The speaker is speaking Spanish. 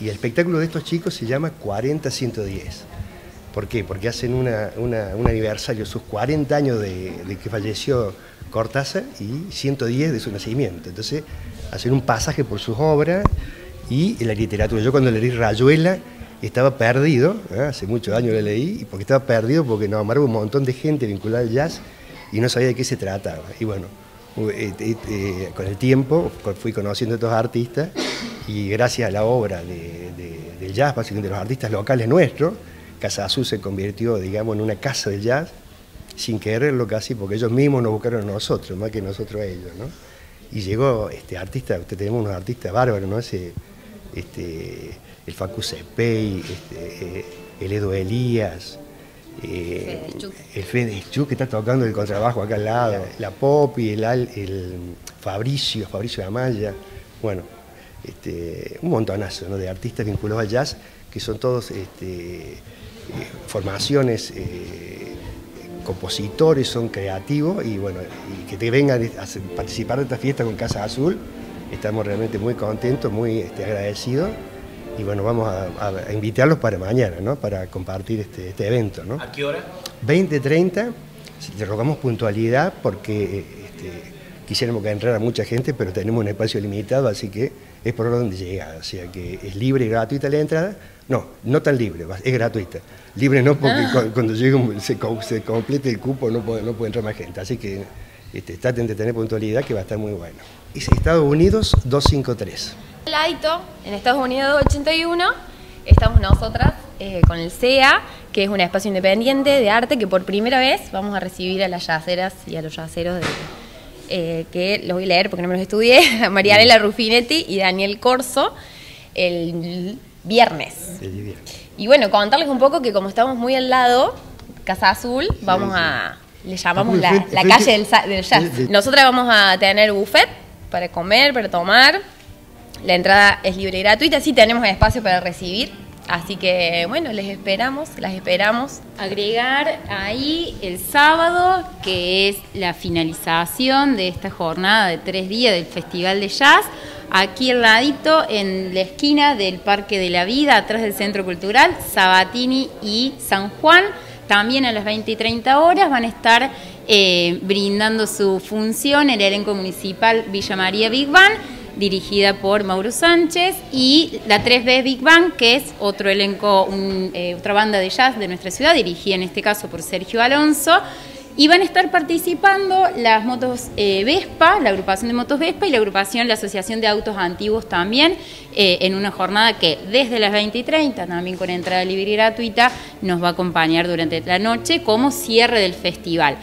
Y el espectáculo de estos chicos se llama 40-110. ¿Por qué? Porque hacen una, un aniversario, sus 40 años de, que falleció Cortázar y 110 de su nacimiento. Entonces, hacen un pasaje por sus obras y la literatura. Yo cuando leí Rayuela estaba perdido, ¿eh? hace muchos años lo leí, porque estaba perdido porque nos amargo un montón de gente vinculada al jazz y no sabía de qué se trataba. Y bueno, con el tiempo fui conociendo a estos artistas y gracias a la obra de, del jazz, básicamente de los artistas locales nuestros, Casa Azul se convirtió, digamos, en una casa del jazz, sin quererlo casi, porque ellos mismos nos buscaron a nosotros, más que nosotros a ellos. Y llegó este artista, usted tenemos unos artistas bárbaros, ¿no? Ese, este, el Facu Cepey, este, eh, el Edo Elías, eh, el Fede Chu que está tocando el contrabajo acá al lado, la Popi, el, el Fabricio, Fabricio Amaya, bueno, este, un montonazo de artistas vinculados al jazz que son todos este, eh, formaciones, compositores, son creativos y bueno, y que te vengan a participar de esta fiesta con Casa Azul, estamos realmente muy contentos, muy este, agradecidos y bueno, vamos a, invitarlos para mañana, ¿no? Para compartir este, este evento, ¿no? ¿A qué hora? 20.30, le rogamos puntualidad porque este, quisiéramos que entrara mucha gente, pero tenemos un espacio limitado, así que es por orden de llegada, o sea que es libre y gratuita la entrada. No, no tan libre, es gratuita. Libre no porque ah. cuando llegue se, se, complete el cupo no puede, no puede entrar más gente, así que este, traten de tener puntualidad que va a estar muy bueno. Es Estados Unidos 253. Ladito, en Estados Unidos 81, estamos nosotras eh, con el CEA, que es un espacio independiente de arte que por primera vez vamos a recibir a las yaceras y a los yaceros de, eh, que los voy a leer porque no me los estudié, Marianela Rufinetti y Daniel Corso, el viernes. Y bueno, contarles un poco que como estamos muy al lado, Casa Azul, vamos a... Le llamamos la, calle del, del jazz. Nosotras vamos a tener buffet para comer, para tomar la entrada es libre y gratuita, sí tenemos espacio para recibir, así que bueno, les esperamos, las esperamos. Agregar ahí el sábado, que es la finalización de esta jornada de tres días del Festival de Jazz, aquí al ladito, en la esquina del Parque de la Vida, atrás del Centro Cultural, Sabatini y San Juan. También a las 20 y 30 horas van a estar eh, brindando su función el elenco municipal Villa María Big Bang dirigida por Mauro Sánchez, y la 3B Big Bang, que es otro elenco, eh, otra banda de jazz de nuestra ciudad, dirigida en este caso por Sergio Alonso. Y van a estar participando las motos eh, Vespa, la agrupación de motos Vespa y la agrupación, la Asociación de Autos Antiguos también, eh, en una jornada que desde las 20 y 30, también con entrada libre y gratuita, nos va a acompañar durante la noche como cierre del festival.